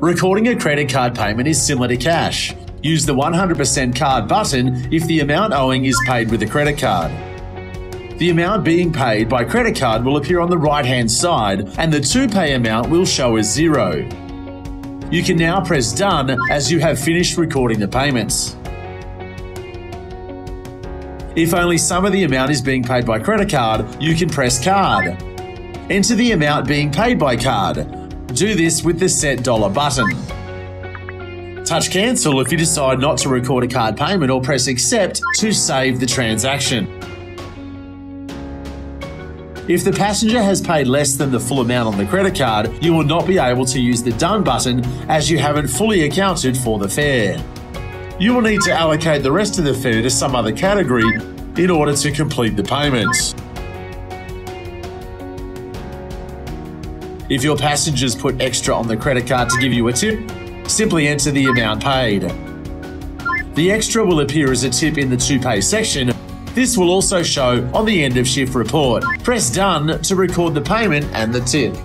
Recording a credit card payment is similar to cash. Use the 100% card button if the amount owing is paid with a credit card. The amount being paid by credit card will appear on the right hand side and the to pay amount will show as zero. You can now press done as you have finished recording the payments. If only some of the amount is being paid by credit card, you can press card. Enter the amount being paid by card. Do this with the set dollar button. Touch cancel if you decide not to record a card payment or press accept to save the transaction. If the passenger has paid less than the full amount on the credit card, you will not be able to use the Done button as you haven't fully accounted for the fare. You will need to allocate the rest of the fare to some other category in order to complete the payments. If your passengers put extra on the credit card to give you a tip, simply enter the amount paid. The extra will appear as a tip in the to pay section this will also show on the end of shift report. Press done to record the payment and the tip.